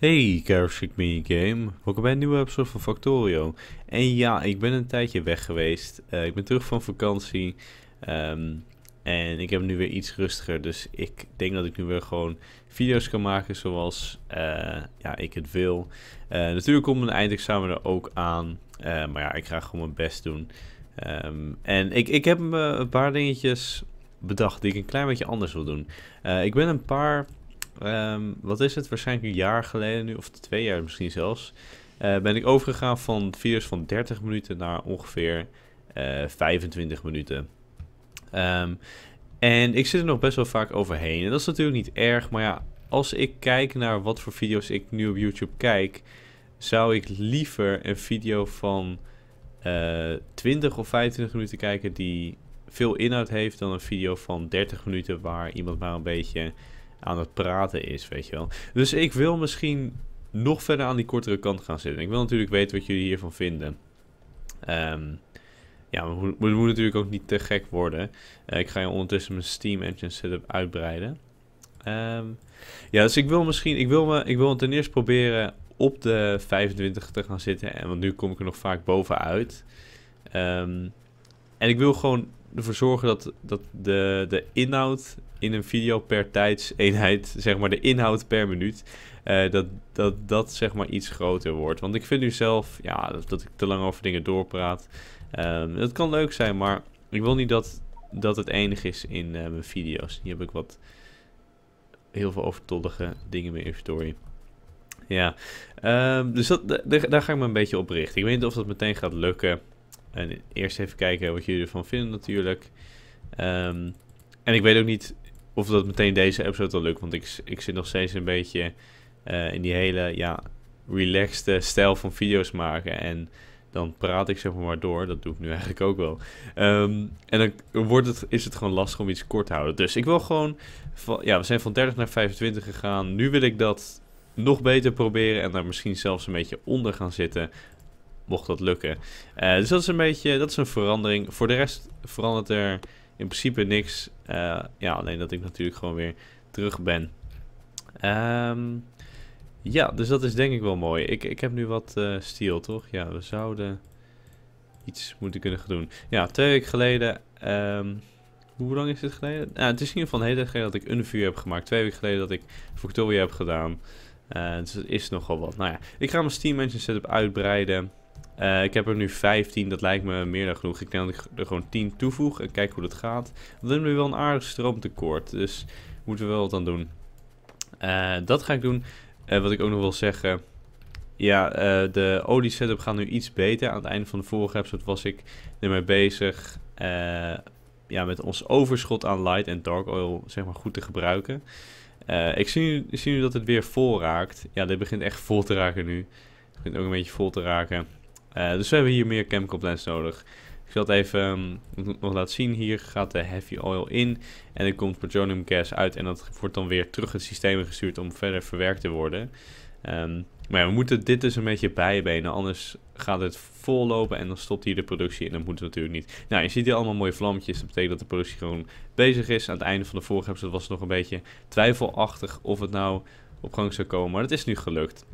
Hey, Carrot Mini Game. Welkom bij een nieuwe episode van Factorio. En ja, ik ben een tijdje weg geweest. Uh, ik ben terug van vakantie. Um, en ik heb nu weer iets rustiger. Dus ik denk dat ik nu weer gewoon video's kan maken zoals uh, ja, ik het wil. Uh, natuurlijk komt mijn eindexamen er ook aan. maar ja, ik ga gewoon mijn best doen. Um, en ik, ik heb een paar dingetjes bedacht die ik een klein beetje anders wil doen. ik ben een paar um, wat is het, waarschijnlijk een jaar geleden nu, of twee jaar misschien zelfs, uh, ben ik overgegaan van video's van 30 minuten naar ongeveer uh, eh, 25 minuten. Um, en ik zit er nog best wel vaak overheen. En dat is natuurlijk niet erg, maar ja, als ik kijk naar wat voor video's ik nu op YouTube kijk, zou ik liever een video van uh, eh, 20 of 25 minuten kijken die veel inhoud heeft dan een video van 30 minuten waar iemand maar een beetje aan het praten is, weet je wel. Dus ik wil misschien nog verder aan die kortere kant gaan zitten. Ik wil natuurlijk weten wat jullie hiervan vinden. Um, ja, we, we, moeten natuurlijk ook niet te gek worden. Uh, ik ga ondertussen mijn Steam Engine setup uitbreiden. Um, ja, dus ik wil misschien, ik wil, me, ik wil ten eerste proberen op de 25 te gaan zitten. En want nu kom ik er nog vaak bovenuit. Um, en ik wil gewoon ervoor zorgen dat, dat de, de inhoud in een video per tijdseenheid, zeg maar de inhoud per minuut, uh, dat, dat dat zeg maar iets groter wordt. Want ik vind nu zelf, ja, dat, ik te lang over dingen doorpraat. Um, dat kan leuk zijn, maar ik wil niet dat dat het enige is in uh, mijn video's. Hier heb ik wat heel veel overtollige dingen in mijn inventory. Ja, um, dus dat, daar ga ik me een beetje op richten. Ik weet niet of dat meteen gaat lukken. En eerst even kijken wat jullie ervan vinden natuurlijk. Um, en ik weet ook niet of dat meteen deze episode al lukt. Want ik, ik zit nog steeds een beetje uh, in die hele ja, relaxed stijl van video's maken. En dan praat ik zeg maar door. Dat doe ik nu eigenlijk ook wel. Um, en dan wordt het, is het gewoon lastig om iets kort te houden. Dus ik wil gewoon... Ja, we zijn van 30 naar 25 gegaan. Nu wil ik dat nog beter proberen. En daar misschien zelfs een beetje onder gaan zitten mocht dat lukken. Uh, dus dat is een beetje, dat is een verandering. Voor de rest verandert er in principe niks. Uh, ja, alleen dat ik natuurlijk gewoon weer terug ben. Um, ja, dus dat is denk ik wel mooi. Ik, ik heb nu wat uh, steel, toch? Ja, we zouden iets moeten kunnen doen. Ja, twee weken geleden... Um, hoe lang is het geleden? Nou, het is in ieder geval een hele geleden dat ik een vuur heb gemaakt. Twee weken geleden dat ik Victoria heb gedaan. Uh, dus het is nogal wat. Nou ja, ik ga mijn Steam Engine setup uitbreiden. Uh, ik heb er nu 15, dat lijkt me meer dan genoeg. Ik denk er gewoon 10 toevoeg en kijk hoe dat gaat. Dan hebben we nu wel een aardig stroomtekort, dus moeten we wel wat aan doen. Uh, dat ga ik doen. Uh, wat ik ook nog wil zeggen. Ja, de olie setup gaat nu iets beter. Aan het einde van de vorige episode was ik ermee bezig ja, met ons overschot aan light en dark oil zeg maar, goed te gebruiken. ik zie nu, zie nu dat het weer vol raakt. Ja, dit begint echt vol te raken nu. Het begint ook een beetje vol te raken. Uh, dus we hebben hier meer chemical nodig. Ik zal het even um, nog laten zien. Hier gaat de heavy oil in en er komt petroleum gas uit. En dat wordt dan weer terug het systeem gestuurd om verder verwerkt te worden. Um, maar we moeten dit dus een beetje bijbenen, anders gaat het vollopen en dan stopt hier de productie en dat moet natuurlijk niet. Nou, je ziet hier allemaal mooie vlammetjes, dat betekent dat de productie gewoon bezig is. Aan het einde van de vorige episode was het nog een beetje twijfelachtig of het nou op gang zou komen, maar het is nu gelukt.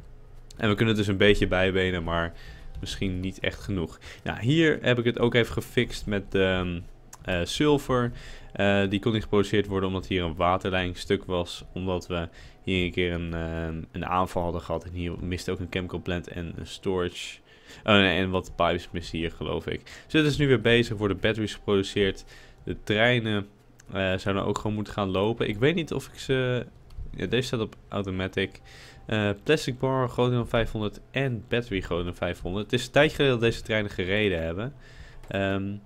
En we kunnen het dus een beetje bijbenen, maar misschien niet echt genoeg. Nou, hier heb ik het ook even gefixt met de uh, zilver. Uh, die kon niet geproduceerd worden omdat hier een waterlijn stuk was. Omdat we hier een keer een, uh, een aanval hadden gehad. En hier miste ook een chemical plant en een storage. Oh, en wat pipes missen hier, geloof ik. Dus het is nu weer bezig. Worden batteries geproduceerd. De treinen zouden ook gewoon moeten gaan lopen. Ik weet niet of ik ze... Ja, deze staat op automatic. Uh, plastic bar dan 500 en battery dan 500. Het is een tijdje geleden dat deze treinen gereden hebben. Um,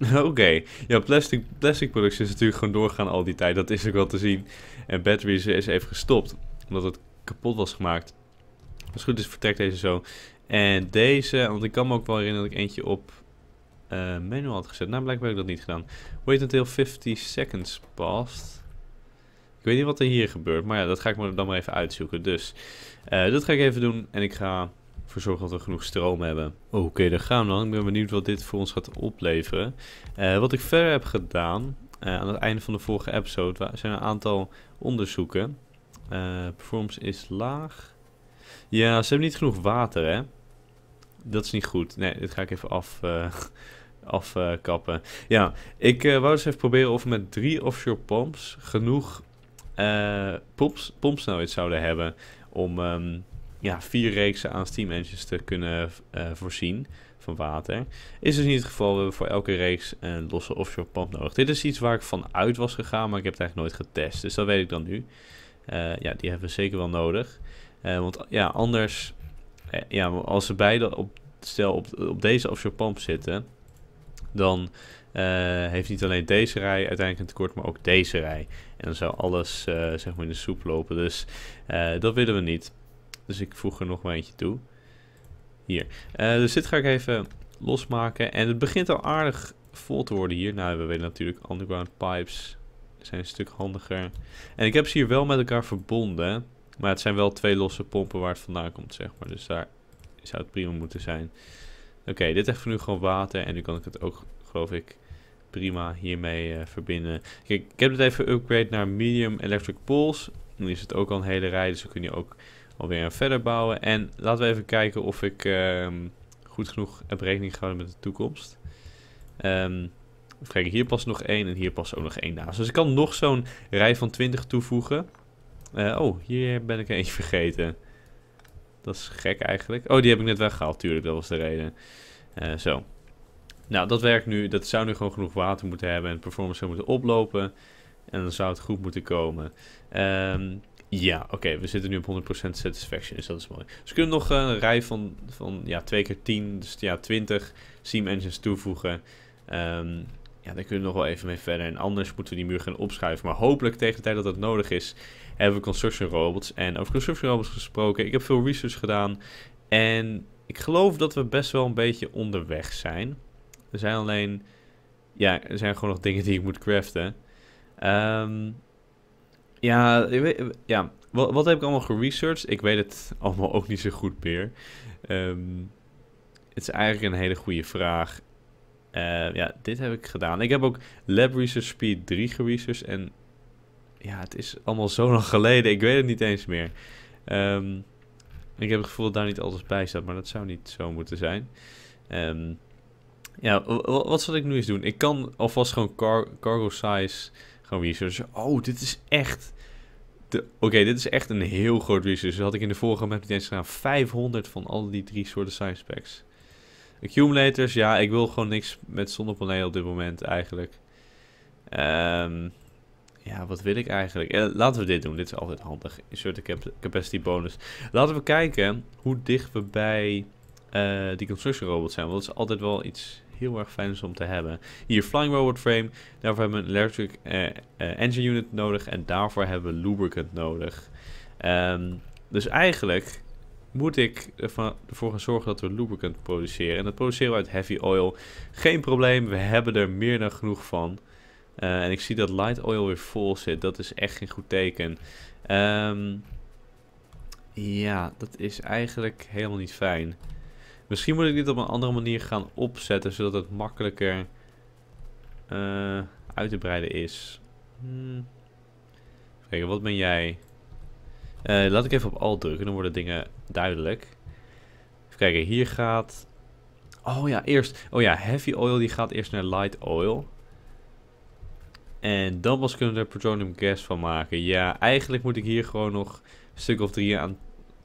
Oké, ja, plastic, plastic is natuurlijk gewoon doorgaan al die tijd. Dat is ook wel te zien. En battery is, is even gestopt, omdat het kapot was gemaakt. Als goed is, vertrekt deze zo. En deze, want ik kan me ook wel herinneren dat ik eentje op uh, manual had gezet. Nou, blijkbaar heb ik dat niet gedaan. Wait until 50 seconds past. Ik weet niet wat er hier gebeurt, maar ja, dat ga ik me dan maar even uitzoeken. Dus uh, dat ga ik even doen en ik ga ervoor zorgen dat we genoeg stroom hebben. Oké, okay, daar gaan we dan. Ik ben benieuwd wat dit voor ons gaat opleveren. Uh, wat ik verder heb gedaan, uh, aan het einde van de vorige episode, zijn een aantal onderzoeken. Performance is laag. Ja, ze hebben niet genoeg water, hè? Dat is niet goed. Nee, dit ga ik even af, afkappen. ja, ik wou eens even proberen of met drie offshore pomps genoeg pomps, pompsnelheid zouden hebben om um, ja, vier reeksen aan steam engines te kunnen voorzien van water. Is dus niet het geval. We hebben voor elke reeks een losse offshore pomp nodig. Dit is iets waar ik van uit was gegaan, maar ik heb het eigenlijk nooit getest. Dus dat weet ik dan nu. Uh, ja, die hebben we zeker wel nodig. Uh, want ja, anders, uh, ja, als ze beide op, stel op, op deze offshore pomp zitten, dan heeft niet alleen deze rij uiteindelijk een tekort, maar ook deze rij. En dan zou alles zeg maar in de soep lopen. Dus dat willen we niet. Dus ik voeg er nog maar eentje toe. Hier. dus dit ga ik even losmaken. En het begint al aardig vol te worden hier. Nou, we weten natuurlijk underground pipes zijn een stuk handiger. En ik heb ze hier wel met elkaar verbonden. Maar het zijn wel twee losse pompen waar het vandaan komt, zeg maar. Dus daar zou het prima moeten zijn. Oké, dit heeft voor nu gewoon water. En nu kan ik het ook, geloof ik, prima hiermee uh, verbinden. Kijk, ik heb het even upgrade naar medium electric pulse. Nu is het ook al een hele rij, dus we kunnen ook alweer verder bouwen. En laten we even kijken of ik uh, goed genoeg heb rekening gehouden met de toekomst. Um, Even kijken, hier past nog één en hier past ook nog één naast. Dus ik kan nog zo'n rij van 20 toevoegen. Uh, oh, hier ben ik eentje vergeten. Dat is gek eigenlijk. Oh, die heb ik net weggehaald, tuurlijk. Dat was de reden. Uh, zo. Nou, dat werkt nu. Dat zou nu gewoon genoeg water moeten hebben. En performance zou moeten oplopen. En dan zou het goed moeten komen. Um, ja, oké. we zitten nu op 100% satisfaction. Dus dat is mooi. Dus we kunnen nog een rij van, van ja, 2 keer 10. Dus ja, 20 Seam engines toevoegen. Um, ja, daar kunnen we nog wel even mee verder. En anders moeten we die muur gaan opschuiven. Maar hopelijk tegen de tijd dat dat nodig is, hebben we construction robots. En over construction robots gesproken, ik heb veel research gedaan. En ik geloof dat we best wel een beetje onderweg zijn. Er zijn alleen, ja, er zijn gewoon nog dingen die ik moet craften. Um, ja, ja. Wat, wat, heb ik allemaal geresearched? Ik weet het allemaal ook niet zo goed meer. Um, het is eigenlijk een hele goede vraag. Uh, ja, dit heb ik gedaan. Ik heb ook Lab Research Speed 3 geresearched. En ja, het is allemaal zo lang geleden. Ik weet het niet eens meer. Um, ik heb het gevoel dat daar niet alles bij staat. Maar dat zou niet zo moeten zijn. Um, ja, wat zal ik nu eens doen? Ik kan alvast gewoon car cargo size gaan researchen. Oh, dit is echt... Oké, dit is echt een heel groot research. Dat had ik in de vorige map niet eens gedaan. 500 van al die drie soorten size specs. Accumulators, ja, ik wil gewoon niks met zonnepanelen op dit moment eigenlijk. Um, ja, wat wil ik eigenlijk? Eh, laten we dit doen, dit is altijd handig. Insert capacity bonus. Laten we kijken hoe dicht we bij uh, die construction robot zijn. Want dat is altijd wel iets heel erg fijns om te hebben. Hier, flying robot frame. Daarvoor hebben we een electric uh, engine unit nodig. En daarvoor hebben we lubricant nodig. Um, dus eigenlijk moet ik ervoor gaan zorgen dat we lubricant produceren. En dat produceren we uit heavy oil. Geen probleem, we hebben er meer dan genoeg van. En ik zie dat light oil weer vol zit. Dat is echt geen goed teken. Um, ja, dat is eigenlijk helemaal niet fijn. Misschien moet ik dit op een andere manier gaan opzetten, zodat het makkelijker uh, uit te breiden is. Hmm. Kijk, wat ben jij? Uh, laat ik even op alt drukken, dan worden dingen duidelijk. Even kijken, hier gaat... Oh ja, eerst... Oh ja, heavy oil die gaat eerst naar light oil. En dan pas kunnen we er petroleum gas van maken. Ja, eigenlijk moet ik hier gewoon nog een stuk of drie aan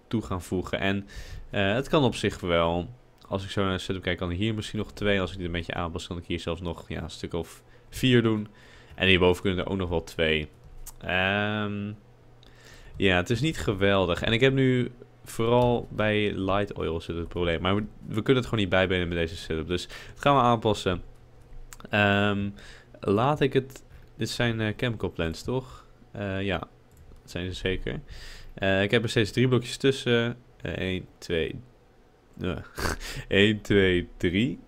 toe gaan voegen. En uh, het kan op zich wel. Als ik zo naar de setup kijk, kan ik hier misschien nog twee. Als ik dit een beetje aanpas, kan ik hier zelfs nog ja, een stuk of vier doen. En hierboven kunnen er ook nog wel twee. Ehm... Ja, het is niet geweldig. En ik heb nu vooral bij light oil zit het probleem. Maar we, kunnen het gewoon niet bijbenen met deze setup. Dus dat gaan we aanpassen. Um, laat ik het... Dit zijn uh, chemical plants, toch? Uh, ja, dat zijn ze zeker. Ik heb er steeds drie blokjes tussen. 1, 2... 1, 2, 3.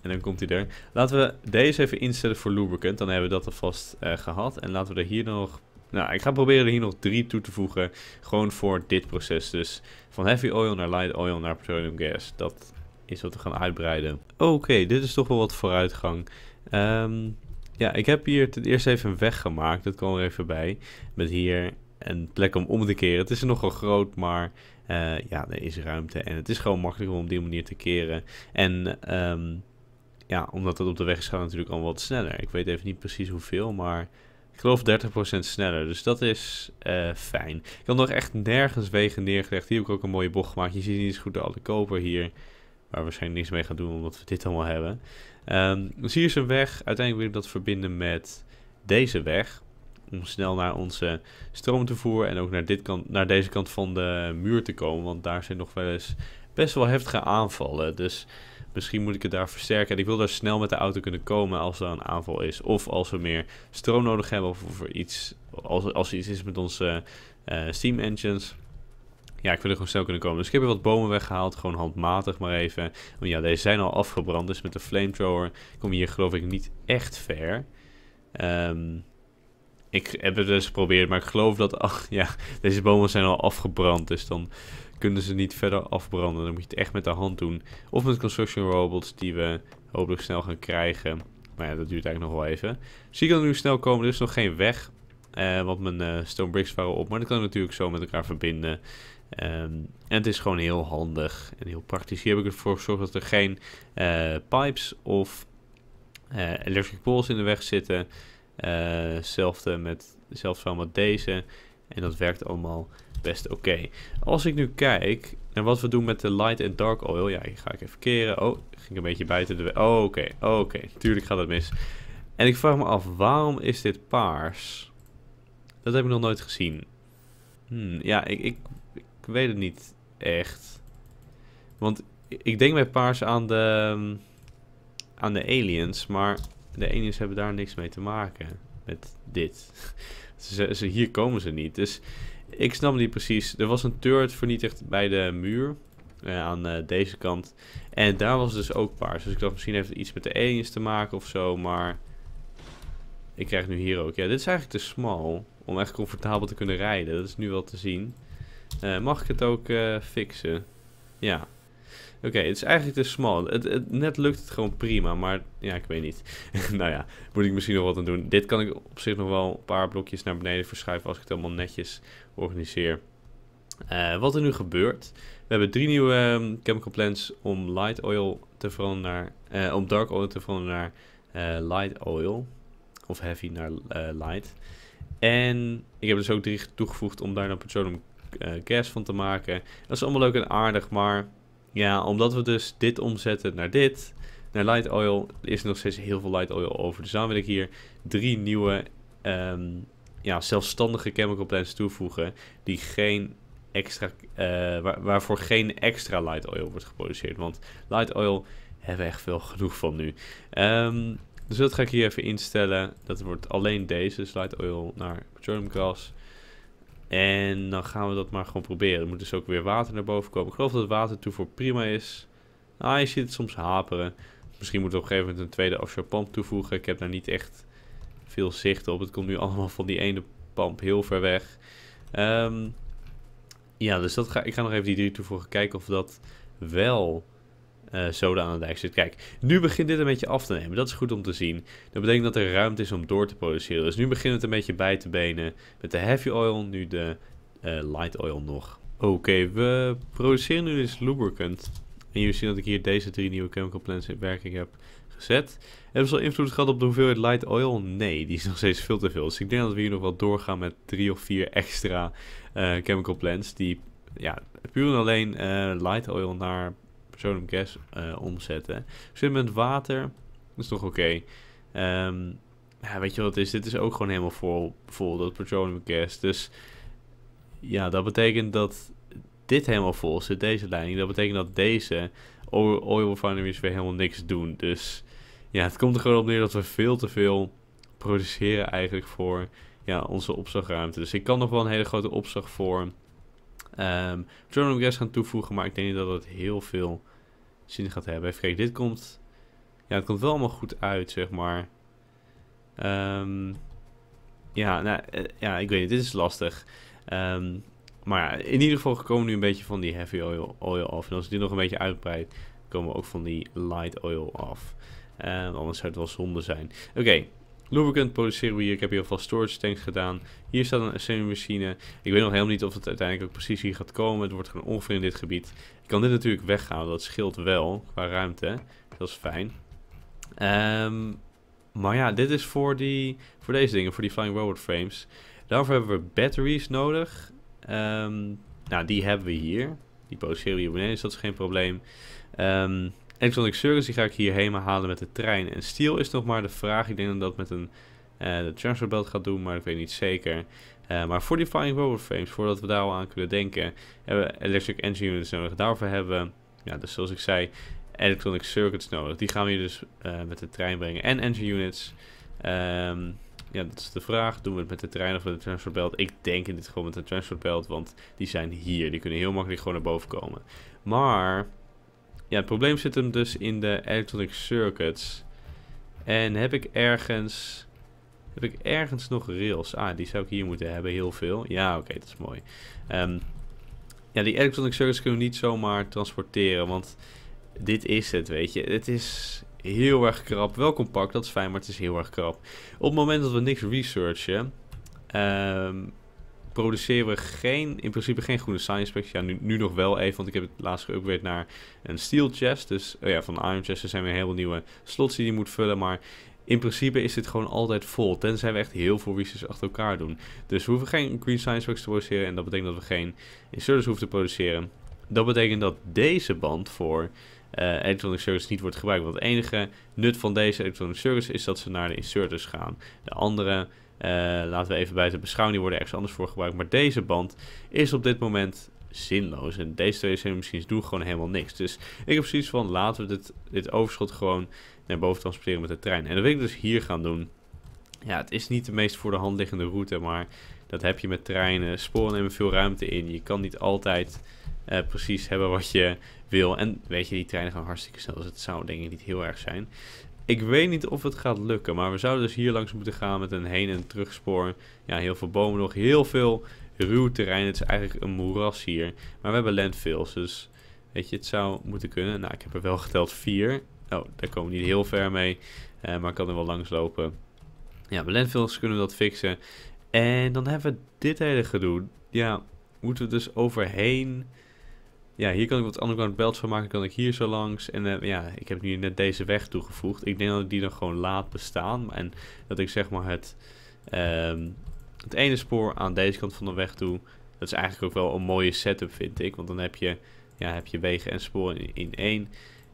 En dan komt hij er. Laten we deze even instellen voor lubricant. Dan hebben we dat alvast gehad. En laten we er hier nog nou, ik ga proberen er hier nog drie toe te voegen. Gewoon voor dit proces. Dus van heavy oil naar light oil naar petroleum gas. Dat is wat we gaan uitbreiden. Oké, dit is toch wel wat vooruitgang. Um, ja, ik heb hier ten eerste even een weg gemaakt. Dat kwam er even bij. Met hier een plek om om te keren. Het is nogal groot, maar ja, er is ruimte. En het is gewoon makkelijk om op die manier te keren. En um, ja, omdat het op de weg is, gaat natuurlijk al wat sneller. Ik weet even niet precies hoeveel, maar ik geloof 30% sneller. Dus dat is uh, fijn. Ik had nog echt nergens wegen neergelegd. Hier heb ik ook een mooie bocht gemaakt. Je ziet niet eens goed de alle koper hier. Waar we waarschijnlijk niks mee gaan doen, omdat we dit allemaal hebben. Um, dus hier is een weg. Uiteindelijk wil ik dat verbinden met deze weg. Om snel naar onze stroom te voeren. En ook naar, dit kant, naar deze kant van de muur te komen. Want daar zijn nog wel eens best wel heftige aanvallen. Dus Misschien moet ik het daar versterken. En ik wil daar snel met de auto kunnen komen als er een aanval is. Of als we meer stroom nodig hebben. Of er iets, als, als er iets is met onze uh, steam engines. Ja, ik wil er gewoon snel kunnen komen. Dus ik heb er wat bomen weggehaald. Gewoon handmatig maar even. Want ja, deze zijn al afgebrand. Dus met de flamethrower kom je hier geloof ik niet echt ver. Um, ik heb het dus geprobeerd, maar ik geloof dat... Ach, ja, deze bomen zijn al afgebrand. Dus dan kunnen ze niet verder afbranden. Dan moet je het echt met de hand doen. Of met construction robots die we hopelijk snel gaan krijgen. Maar ja, dat duurt eigenlijk nog wel even. Zie ik kan nu snel komen. Er is nog geen weg. Uh, want mijn uh, stone bricks waren op. Maar dat kan ik natuurlijk zo met elkaar verbinden. Um, en het is gewoon heel handig en heel praktisch. Hier heb ik ervoor gezorgd dat er geen uh, pipes of electric poles in de weg zitten. Hetzelfde met, zelfs met deze. En dat werkt allemaal best oké. Als ik nu kijk naar wat we doen met de light en dark oil. Ja, hier ga ik even keren. Oh, ging een beetje buiten de... Oh, oké. Oh, oké. Tuurlijk gaat het mis. En ik vraag me af, waarom is dit paars? Dat heb ik nog nooit gezien. Hmm, ja, ik, ik, ik weet het niet echt. Want ik denk bij paars aan de, aan de aliens, maar de aliens hebben daar niks mee te maken met dit. ze, ze, hier komen ze niet. Dus ik snap niet precies. Er was een turret vernietigd bij de muur. Uh, aan uh, deze kant. En daar was dus ook paars. Dus ik dacht misschien heeft het iets met de aliens te maken of zo. Maar ik krijg nu hier ook. Ja, dit is eigenlijk te smal. Om echt comfortabel te kunnen rijden. Dat is nu wel te zien. Uh, mag ik het ook fixen? Ja. Oké, het is eigenlijk te smal. Het, net lukt het gewoon prima, maar ja, ik weet niet. nou ja, moet ik misschien nog wat aan doen. Dit kan ik op zich nog wel een paar blokjes naar beneden verschuiven als ik het allemaal netjes organiseer. Uh, wat er nu gebeurt. We hebben drie nieuwe um, chemical plants om light oil te veranderen naar, uh, om dark oil te veranderen naar uh, light oil. Of heavy naar light. En ik heb dus ook drie toegevoegd om daar dan petroleum gas van te maken. Dat is allemaal leuk en aardig, maar ja, omdat we dus dit omzetten naar dit, naar light oil, is er nog steeds heel veel light oil over. Dus dan wil ik hier drie nieuwe um, ja, zelfstandige chemical plants toevoegen die geen extra, waar, waarvoor geen extra light oil wordt geproduceerd. Want light oil hebben we echt veel genoeg van nu. Um, dus dat ga ik hier even instellen. Dat wordt alleen deze, dus light oil naar petroleum gas. En dan gaan we dat maar gewoon proberen. Er moet dus ook weer water naar boven komen. Ik geloof dat het watertoevoer prima is. Ah, je ziet het soms haperen. Misschien moeten we op een gegeven moment een tweede offshore pump toevoegen. Ik heb daar niet echt veel zicht op. Het komt nu allemaal van die ene pump heel ver weg. Um, ja, dus dat ga, ik ga nog even die drie toevoegen. Kijken of dat wel uh, zoden aan de dijk zit. Kijk, nu begint dit een beetje af te nemen. Dat is goed om te zien. Dat betekent dat er ruimte is om door te produceren. Dus nu begint het een beetje bij te benen met de heavy oil. Nu de uh, light oil nog. Oké, we produceren nu dus lubricant. En jullie zien dat ik hier deze drie nieuwe chemical plants in werking heb gezet. Hebben ze al invloed gehad op de hoeveelheid light oil? Nee, die is nog steeds veel te veel. Dus ik denk dat we hier nog wel doorgaan met drie of vier extra uh, chemical plants. Die ja, puur en alleen light oil naar petroleum gas uh, omzetten. Zit met water, is toch oké. Um, ja, weet je wat het is? Dit is ook gewoon helemaal vol, vol dat petroleum gas. Dus ja, dat betekent dat dit helemaal vol zit, deze leiding. Dat betekent dat deze oil refineries weer helemaal niks doen. Dus ja, het komt er gewoon op neer dat we veel te veel produceren eigenlijk voor ja, onze opslagruimte. Dus ik kan nog wel een hele grote opslag voor um, petroleum gas gaan toevoegen, maar ik denk niet dat het heel veel zin gaat hebben. Even kijken, dit komt... Ja, het komt wel allemaal goed uit, zeg maar. Um, ja, nou, eh, ja, ik weet niet, dit is lastig. Um, maar ja, in ieder geval komen nu een beetje van die heavy oil, oil af. En als ik die nog een beetje uitbreid, komen we ook van die light oil af. Uh, anders zou het wel zonde zijn. Oké. Lubricant produceren we hier. Ik heb hier alvast storage tanks gedaan. Hier staat een assembly machine. Ik weet nog helemaal niet of het uiteindelijk ook precies hier gaat komen. Het wordt gewoon ongeveer in dit gebied. Ik kan dit natuurlijk weghalen. Dat scheelt wel qua ruimte. Dat is fijn. Ehm, maar ja, dit is voor, die, voor deze dingen, voor die flying robot frames. Daarvoor hebben we batteries nodig. Ehm, nou, die hebben we hier. Die produceren we hier beneden, dus dat is geen probleem. Um, Electronic Circuits die ga ik hier helemaal halen met de trein. En steel is nog maar de vraag. Ik denk dat dat met een uh, transfer belt gaat doen, maar ik weet niet zeker. Uh, maar voor die flying robot frames, voordat we daar al aan kunnen denken, hebben we electric engine units nodig. Daarvoor hebben we, ja, dus zoals ik zei, electronic circuits nodig. Die gaan we hier dus uh, met de trein brengen. En engine units. Um, ja, dat is de vraag. Doen we het met de trein of met de transportbelt? Ik denk in dit geval met de transportbelt, want die zijn hier. Die kunnen heel makkelijk gewoon naar boven komen. Maar, ja, het probleem zit hem dus in de electronic circuits. En heb ik ergens... Heb ik ergens nog rails? Ah, die zou ik hier moeten hebben, heel veel. Ja, oké, dat is mooi. Um, ja, die electronic circuits kunnen we niet zomaar transporteren, want dit is het, weet je. Het is heel erg krap. Wel compact, dat is fijn, maar het is heel erg krap. Op het moment dat we niks researchen, um, produceren we geen, in principe geen groene science specs. Ja, nu, nu nog wel even, want ik heb het laatst weer naar een steel chest. Dus oh ja, van de iron chest zijn weer heel nieuwe slots die je moet vullen. Maar in principe is dit gewoon altijd vol. Tenzij we echt heel veel research achter elkaar doen. Dus we hoeven geen green science specs te produceren. En dat betekent dat we geen inserters hoeven te produceren. Dat betekent dat deze band voor uh, electronic circuits niet wordt gebruikt. Want het enige nut van deze electronic circuits is dat ze naar de inserters gaan. De andere, laten we even buiten beschouwen, die worden ergens anders voor gebruikt. Maar deze band is op dit moment zinloos. En deze twee CNC-machines doen gewoon helemaal niks. Dus ik heb zoiets van, laten we dit, dit overschot gewoon naar boven transporteren met de trein. En dat wil ik dus hier gaan doen. Ja, het is niet de meest voor de hand liggende route, maar dat heb je met treinen. Sporen nemen veel ruimte in. Je kan niet altijd uh, precies hebben wat je wil. En weet je, die treinen gaan hartstikke snel. Dus het zou denk ik niet heel erg zijn. Ik weet niet of het gaat lukken. Maar we zouden dus hier langs moeten gaan met een heen- en terugspoor. Ja, heel veel bomen nog. Heel veel ruw terrein. Het is eigenlijk een moeras hier. Maar we hebben landfills. Dus weet je, het zou moeten kunnen. Nou, ik heb er wel geteld vier. Oh, daar komen we niet heel ver mee. Uh, maar ik kan er wel langs lopen. Ja, met landfills kunnen we dat fixen. En dan hebben we dit hele gedoe. Ja, moeten we dus overheen ja, hier kan ik wat underground belts van maken. Kan ik hier zo langs. En uh, ja, ik heb nu net deze weg toegevoegd. Ik denk dat die dan gewoon laat bestaan. En dat ik zeg maar het, um, het ene spoor aan deze kant van de weg doe. Dat is eigenlijk ook wel een mooie setup, vind ik. Want dan heb je, ja, heb je wegen en sporen in, één.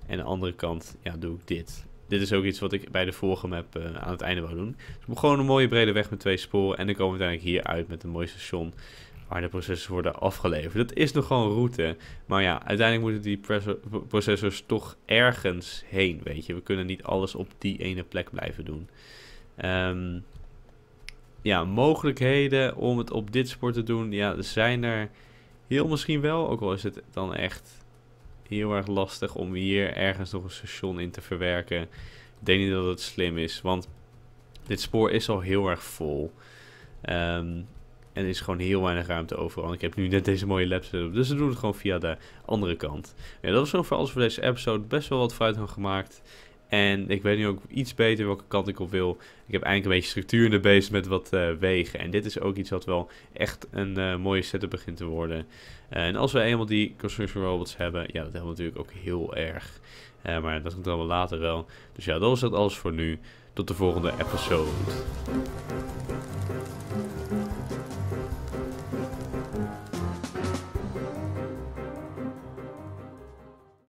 En aan de andere kant ja, doe ik dit. Dit is ook iets wat ik bij de vorige map uh, aan het einde wou doen. Dus gewoon een mooie brede weg met twee sporen. En dan komen we uiteindelijk hier uit met een mooi station de processors worden afgeleverd. Dat is nog gewoon route. Maar ja, uiteindelijk moeten die processors toch ergens heen, weet je. We kunnen niet alles op die ene plek blijven doen. Um, ja, mogelijkheden om het op dit spoor te doen, ja, zijn er heel misschien wel. Ook al is het dan echt heel erg lastig om hier ergens nog een station in te verwerken. Ik denk niet dat het slim is, want dit spoor is al heel erg vol. Um, en er is gewoon heel weinig ruimte overal. Ik heb nu net deze mooie lab Dus we doen het gewoon via de andere kant. Ja, dat was zo voor alles voor deze episode. Best wel wat vooruitgang gemaakt. En ik weet nu ook iets beter welke kant ik op wil. Ik heb eigenlijk een beetje structuur in de base met wat uh, wegen. En dit is ook iets wat wel echt een uh, mooie setup begint te worden. Uh, en als we eenmaal die construction robots hebben, ja, dat helpt natuurlijk ook heel erg. maar dat komt wel later wel. Dus ja, dat was het alles voor nu. Tot de volgende episode.